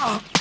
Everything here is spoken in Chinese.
好。